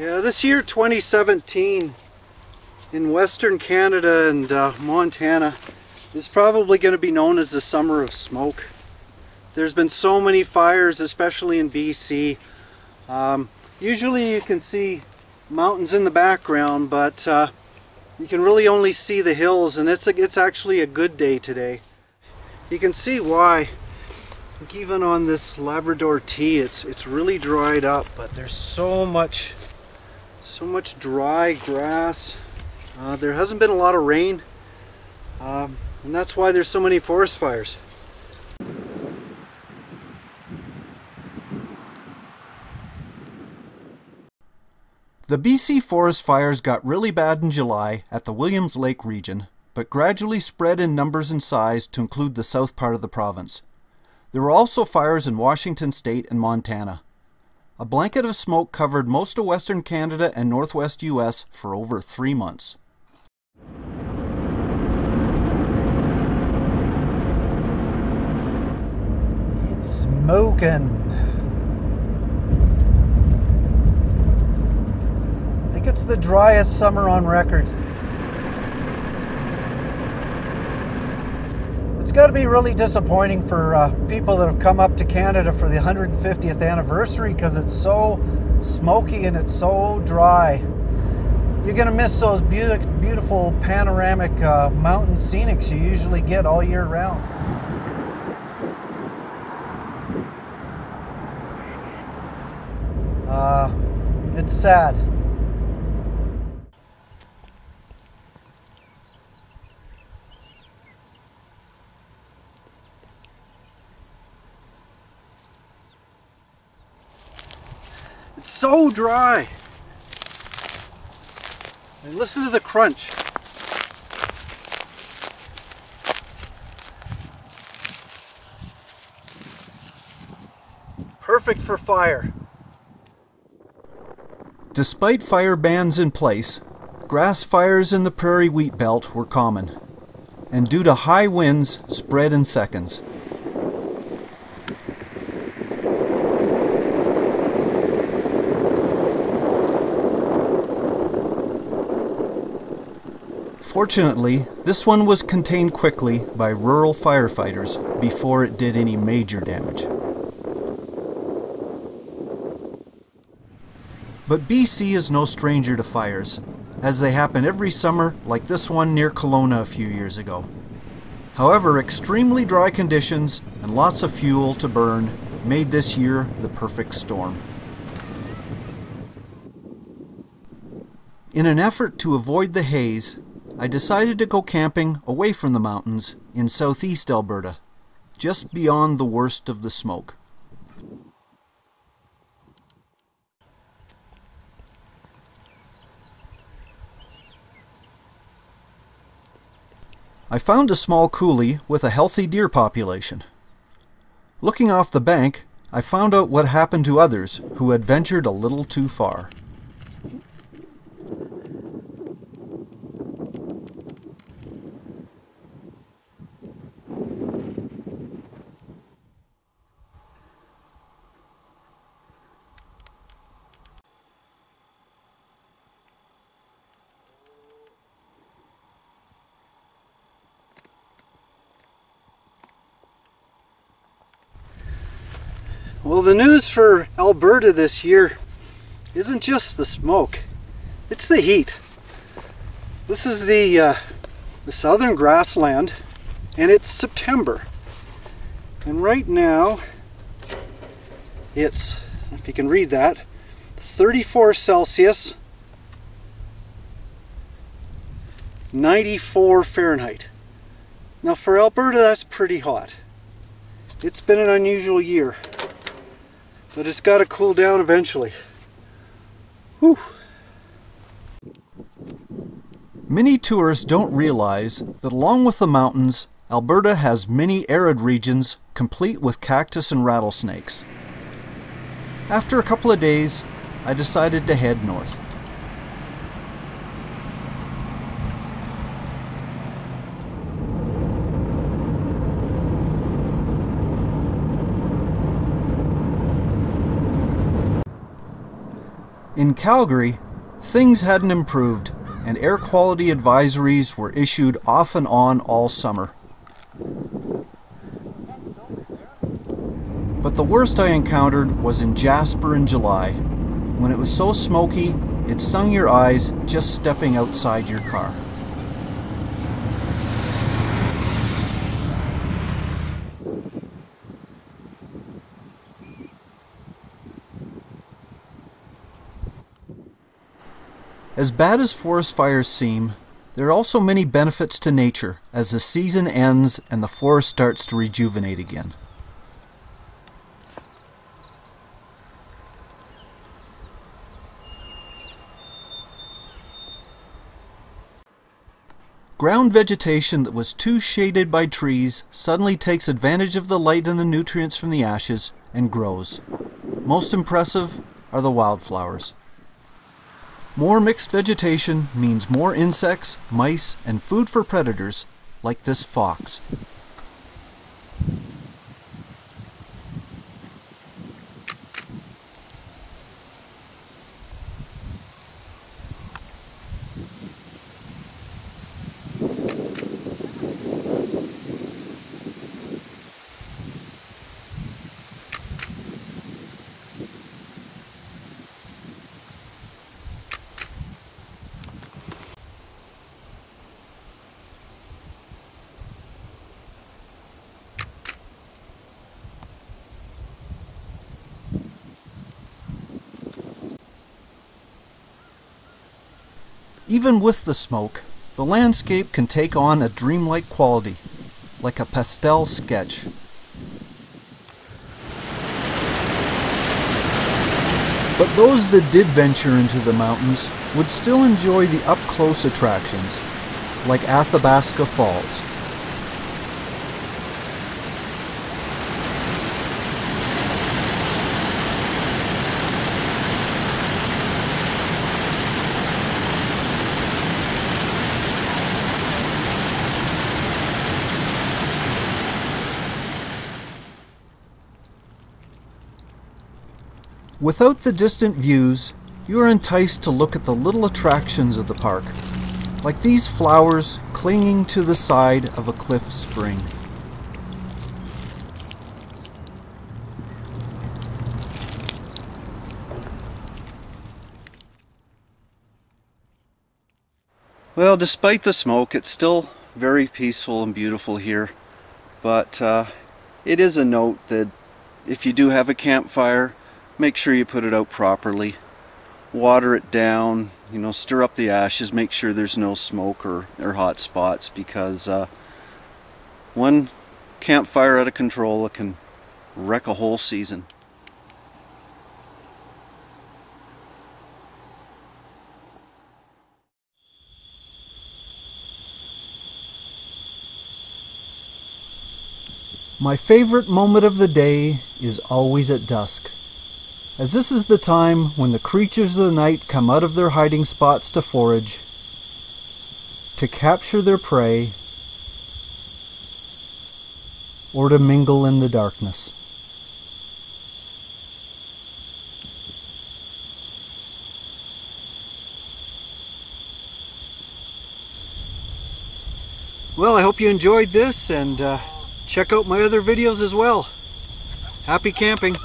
Yeah, this year 2017 in Western Canada and uh, Montana is probably going to be known as the summer of smoke. There's been so many fires, especially in BC. Um, usually you can see mountains in the background, but uh, you can really only see the hills and it's, a, it's actually a good day today. You can see why. Even on this Labrador tea, it's, it's really dried up, but there's so much so much dry grass. Uh, there hasn't been a lot of rain, um, and that's why there's so many forest fires. The BC forest fires got really bad in July at the Williams Lake region, but gradually spread in numbers and size to include the south part of the province. There were also fires in Washington state and Montana. A blanket of smoke covered most of western Canada and northwest US for over three months. It's smoking. I think it's the driest summer on record. It's got to be really disappointing for uh, people that have come up to Canada for the 150th anniversary because it's so smoky and it's so dry. You're going to miss those beautiful, beautiful panoramic uh, mountain scenics you usually get all year round. Uh, it's sad. So dry. And listen to the crunch. Perfect for fire. Despite fire bans in place, grass fires in the prairie wheat belt were common, and due to high winds, spread in seconds. Fortunately, this one was contained quickly by rural firefighters before it did any major damage. But BC is no stranger to fires, as they happen every summer like this one near Kelowna a few years ago. However, extremely dry conditions and lots of fuel to burn made this year the perfect storm. In an effort to avoid the haze, I decided to go camping away from the mountains in southeast Alberta, just beyond the worst of the smoke. I found a small coulee with a healthy deer population. Looking off the bank, I found out what happened to others who had ventured a little too far. Well, the news for Alberta this year isn't just the smoke, it's the heat. This is the, uh, the southern grassland, and it's September. And right now, it's, if you can read that, 34 Celsius, 94 Fahrenheit. Now for Alberta, that's pretty hot. It's been an unusual year. But it's got to cool down eventually. Whew. Many tourists don't realize that along with the mountains, Alberta has many arid regions complete with cactus and rattlesnakes. After a couple of days, I decided to head north. In Calgary, things hadn't improved, and air quality advisories were issued off and on all summer. But the worst I encountered was in Jasper in July, when it was so smoky it stung your eyes just stepping outside your car. As bad as forest fires seem, there are also many benefits to nature as the season ends and the forest starts to rejuvenate again. Ground vegetation that was too shaded by trees suddenly takes advantage of the light and the nutrients from the ashes and grows. Most impressive are the wildflowers. More mixed vegetation means more insects, mice, and food for predators, like this fox. Even with the smoke, the landscape can take on a dreamlike quality, like a pastel sketch. But those that did venture into the mountains would still enjoy the up-close attractions, like Athabasca Falls. Without the distant views, you are enticed to look at the little attractions of the park, like these flowers clinging to the side of a cliff spring. Well, despite the smoke, it's still very peaceful and beautiful here. But uh, it is a note that if you do have a campfire, make sure you put it out properly. Water it down you know stir up the ashes. Make sure there's no smoke or, or hot spots because uh, one campfire out of control can wreck a whole season. My favorite moment of the day is always at dusk as this is the time when the creatures of the night come out of their hiding spots to forage, to capture their prey, or to mingle in the darkness. Well, I hope you enjoyed this and uh, check out my other videos as well. Happy camping!